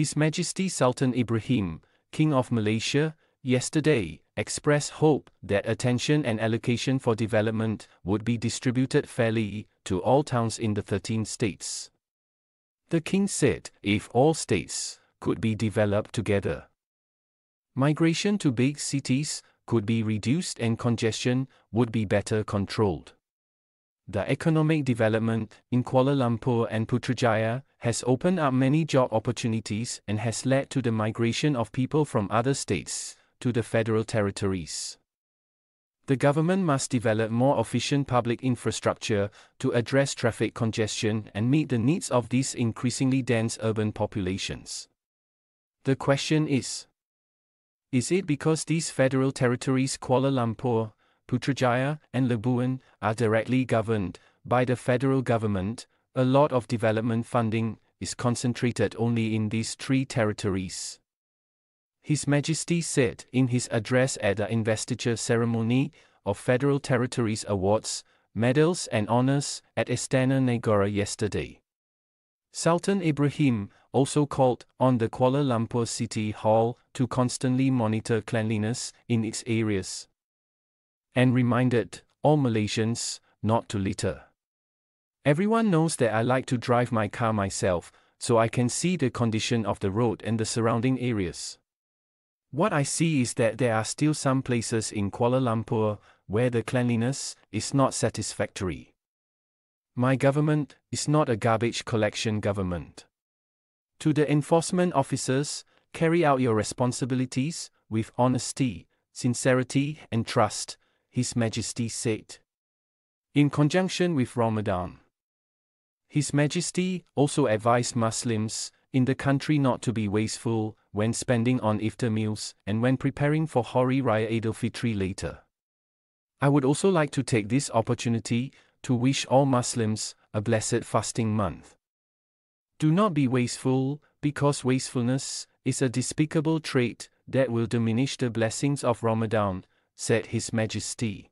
His Majesty Sultan Ibrahim, King of Malaysia, yesterday expressed hope that attention and allocation for development would be distributed fairly to all towns in the 13 states. The king said if all states could be developed together, migration to big cities could be reduced and congestion would be better controlled. The economic development in Kuala Lumpur and Putrajaya has opened up many job opportunities and has led to the migration of people from other states to the federal territories. The government must develop more efficient public infrastructure to address traffic congestion and meet the needs of these increasingly dense urban populations. The question is Is it because these federal territories, Kuala Lumpur, Putrajaya, and Labuan, are directly governed by the federal government? A lot of development funding is concentrated only in these three territories. His Majesty said in his address at the investiture ceremony of Federal Territories Awards, Medals and Honors at Istana Negara yesterday. Sultan Ibrahim also called on the Kuala Lumpur City Hall to constantly monitor cleanliness in its areas and reminded all Malaysians not to litter. Everyone knows that I like to drive my car myself, so I can see the condition of the road and the surrounding areas. What I see is that there are still some places in Kuala Lumpur where the cleanliness is not satisfactory. My government is not a garbage collection government. To the enforcement officers, carry out your responsibilities with honesty, sincerity, and trust, His Majesty said. In conjunction with Ramadan, His Majesty also advised Muslims in the country not to be wasteful when spending on iftar meals and when preparing for Hari Raya Eid al-Fitr later. I would also like to take this opportunity to wish all Muslims a blessed fasting month. Do not be wasteful, because wastefulness is a despicable trait that will diminish the blessings of Ramadan, said His Majesty.